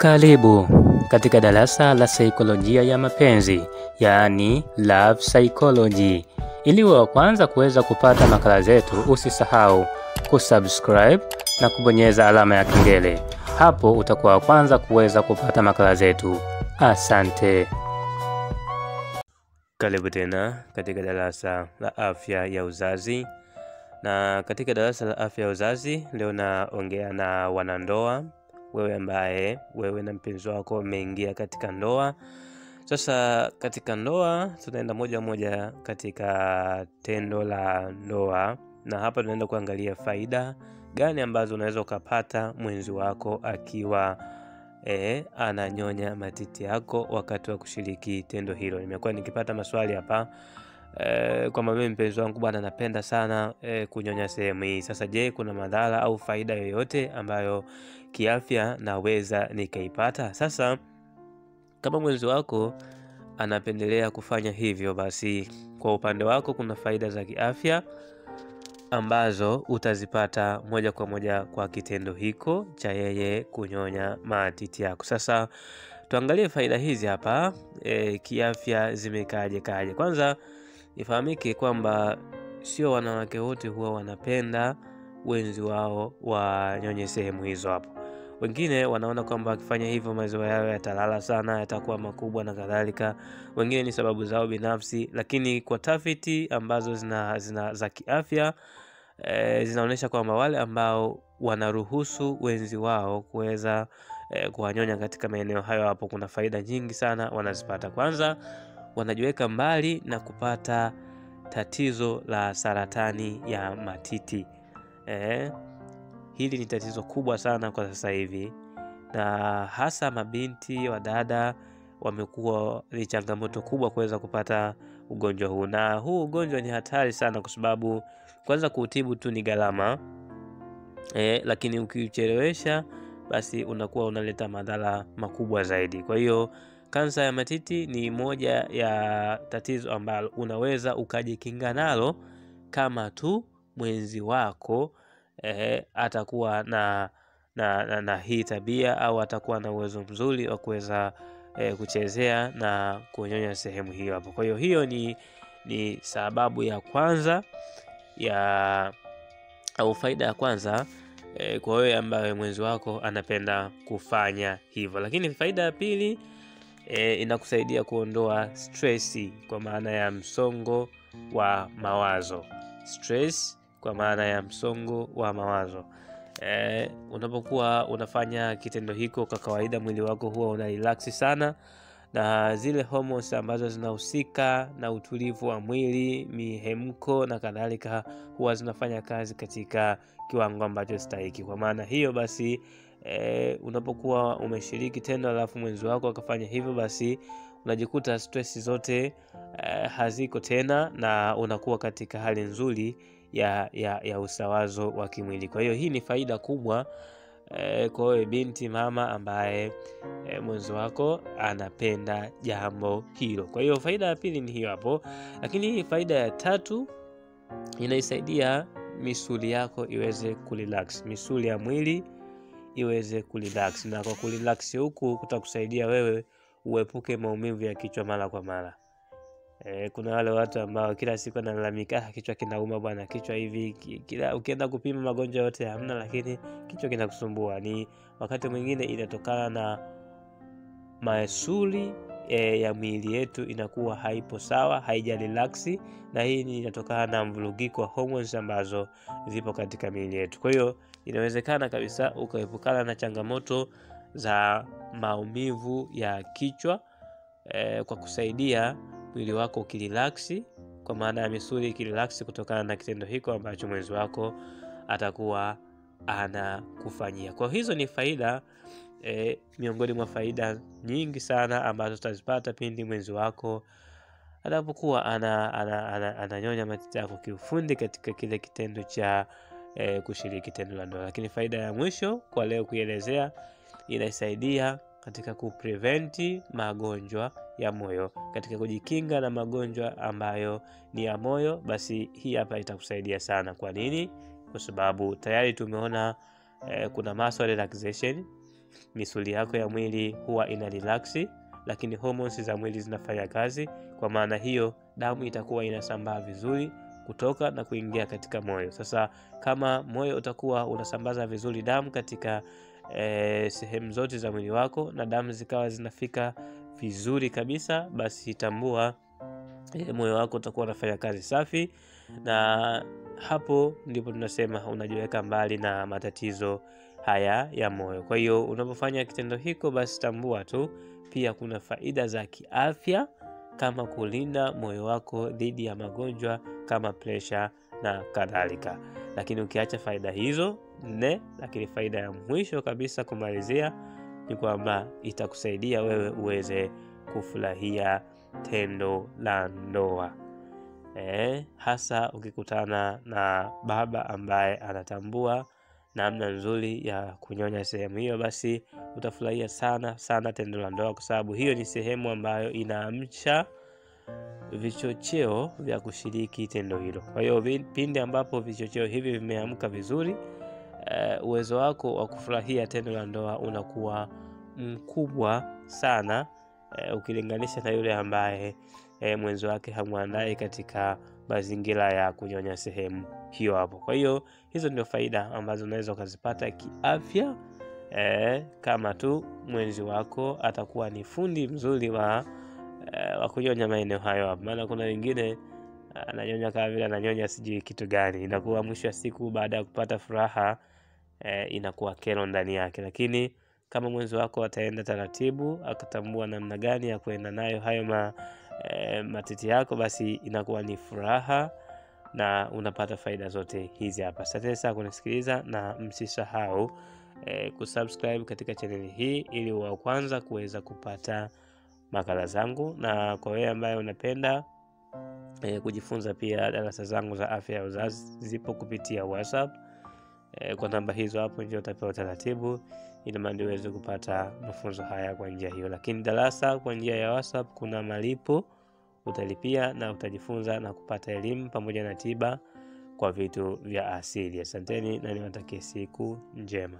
Karibu katika darasa la saikolojia ya mapenzi, yaani love psychology. Ili wa kwanza kuweza kupata makala zetu, usisahau kusubscribe na kubonyeza alama ya kengele. Hapo utakuwa wa kwanza kuweza kupata makala zetu. Asante. Karibu tena katika darasa la afya ya uzazi. Na katika darasa la afya ya uzazi leo naongea na wanandoa, wewe ambaye wewe na mpenzi wako umeingia katika ndoa. Sasa katika ndoa tunaenda moja moja katika tendo la ndoa, na hapa tunaenda kuangalia faida gani ambazo unaweza ukapata mwenzi wako akiwa e, ananyonya matiti yako wakati wa kushiriki tendo hilo. Nimekuwa nikipata maswali hapa e, kwamba mimi mpenzi wangu bwana, napenda sana e, kunyonya sehemu hii. Sasa je, kuna madhara au faida yoyote ambayo kiafya naweza nikaipata? Sasa kama mwenzi wako anapendelea kufanya hivyo, basi kwa upande wako kuna faida za kiafya ambazo utazipata moja kwa moja kwa kitendo hiko cha yeye kunyonya matiti yako. Sasa tuangalie faida hizi hapa e, kiafya zimekaje kaje. Kwanza ifahamike kwamba sio wanawake wote huwa wanapenda wenzi wao wanyonye sehemu hizo hapo. Wengine wanaona kwamba wakifanya hivyo maziwa yao yatalala sana, yatakuwa makubwa na kadhalika. Wengine ni sababu zao binafsi, lakini kwa tafiti ambazo zina, zina za kiafya e, zinaonyesha kwamba wale ambao wanaruhusu wenzi wao kuweza e, kuwanyonya katika maeneo hayo, hapo kuna faida nyingi sana wanazipata. Kwanza wanajiweka mbali na kupata tatizo la saratani ya matiti. Eh, hili ni tatizo kubwa sana kwa sasa hivi, na hasa mabinti wa dada wamekuwa ni changamoto kubwa kuweza kupata ugonjwa huu, na huu ugonjwa ni hatari sana kwa sababu kwanza kuutibu tu ni gharama. E, lakini ukiuchelewesha basi unakuwa unaleta madhara makubwa zaidi. Kwa hiyo kansa ya matiti ni moja ya tatizo ambalo unaweza ukajikinga nalo kama tu mwenzi wako eh, atakuwa na na, na na hii tabia au atakuwa na uwezo mzuri wa kuweza eh, kuchezea na kunyonya sehemu hiyo hapo. Kwa hiyo hiyo ni, ni sababu ya kwanza ya au faida ya kwanza eh, kwa wewe ambaye mwenzi wako anapenda kufanya hivyo. Lakini faida ya pili e, inakusaidia kuondoa stresi kwa maana ya msongo wa mawazo stress kwa maana ya msongo wa mawazo e, unapokuwa unafanya kitendo hiko kwa kawaida, mwili wako huwa una relax sana, na zile homos ambazo zinahusika na utulivu wa mwili, mihemko na kadhalika, huwa zinafanya kazi katika kiwango ambacho stahiki. Kwa maana hiyo basi e, unapokuwa umeshiriki tendo alafu mwenzi wako akafanya hivyo, basi unajikuta stress zote e, haziko tena na unakuwa katika hali nzuri ya, ya, ya usawazo wa kimwili. Kwa hiyo hii ni faida kubwa e, kwa wewe binti mama ambaye e, mwenzi wako anapenda jambo hilo. Kwa hiyo faida ya pili ni hiyo hapo, lakini hii faida ya tatu inaisaidia misuli yako iweze kurelax, misuli ya mwili iweze kurelax, na kwa kurelax huku kutakusaidia wewe uepuke maumivu ya kichwa mara kwa mara. E, kuna wale watu ambao kila siku analalamika ah, kichwa kinauma bwana, kichwa hivi kila ukienda kupima magonjwa yote hamna, lakini kichwa kinakusumbua. Ni wakati mwingine inatokana na maesuli e, ya miili yetu inakuwa haipo sawa, haija relaksi, na hii inatokana na mvurugiko wa hormones ambazo zipo katika miili yetu. Kwa hiyo inawezekana kabisa ukaepukana na changamoto za maumivu ya kichwa e, kwa kusaidia mwili wako ukirilaksi, kwa maana ya misuli ikirilaksi kutokana na kitendo hiko ambacho mwenzi wako atakuwa anakufanyia. Kwa hizo ni faida e, miongoni mwa faida nyingi sana ambazo utazipata pindi mwenzi wako anapokuwa ananyonya ana, ana, ana matiti yako kiufundi katika kile kitendo cha e, kushiriki tendo la ndoa. Lakini faida ya mwisho kwa leo kuielezea, inasaidia katika kupreventi magonjwa ya moyo, katika kujikinga na magonjwa ambayo ni ya moyo, basi hii hapa itakusaidia sana. Kwa nini? Kwa sababu tayari tumeona e, kuna muscle relaxation misuli yako ya mwili huwa ina relax, lakini hormones za mwili zinafanya kazi. Kwa maana hiyo, damu itakuwa inasambaa vizuri kutoka na kuingia katika moyo. Sasa kama moyo utakuwa unasambaza vizuri damu katika e, sehemu zote za mwili wako na damu zikawa zinafika vizuri kabisa, basi tambua e, moyo wako utakuwa unafanya kazi safi, na hapo ndipo tunasema unajiweka mbali na matatizo haya ya moyo. Kwa hiyo unapofanya kitendo hiko, basi tambua tu pia kuna faida za kiafya kama kulinda moyo wako dhidi ya magonjwa kama presha na kadhalika. Lakini ukiacha faida hizo nne, lakini faida ya mwisho kabisa kumalizia ni kwamba itakusaidia wewe uweze kufurahia tendo la ndoa. Eh, hasa ukikutana na baba ambaye anatambua namna nzuri ya kunyonya sehemu hiyo, basi utafurahia sana sana tendo la ndoa, kwa sababu hiyo ni sehemu ambayo inaamsha vichocheo vya kushiriki tendo hilo. Kwa hiyo pindi ambapo vichocheo hivi vimeamka vizuri, uh, uwezo wako wa kufurahia tendo la ndoa unakuwa mkubwa sana uh, ukilinganisha na yule ambaye uh, mwenzi wake hamwandai katika mazingira ya kunyonya sehemu hiyo hapo. Kwa hiyo hizo ndio faida ambazo unaweza ukazipata kiafya, eh, kama tu mwenzi wako atakuwa ni fundi mzuri wa eh, wa kunyonya maeneo hayo hapo, maana kuna wengine ananyonya kama vile ananyonya sijui kitu gani, inakuwa mwisho wa siku baada ya kupata furaha eh, inakuwa kero ndani yake. Lakini kama mwenzi wako ataenda taratibu, akatambua namna gani ya kuenda nayo hayo ma, eh, matiti yako, basi inakuwa ni furaha na unapata faida zote hizi hapa. Asante sana kunisikiliza na msisahau eh, kusubscribe katika chaneli hii ili wa kwanza kuweza kupata makala zangu, na kwa wewe ambaye unapenda eh, kujifunza pia darasa zangu za afya ya uzazi zipo kupitia WhatsApp eh, kwa namba hizo hapo ndio utapewa taratibu ili mradi uweze kupata mafunzo haya kwa njia hiyo. Lakini darasa kwa njia ya WhatsApp kuna malipo utalipia na utajifunza na kupata elimu pamoja na tiba kwa vitu vya asili. Asanteni na niwatakie siku njema.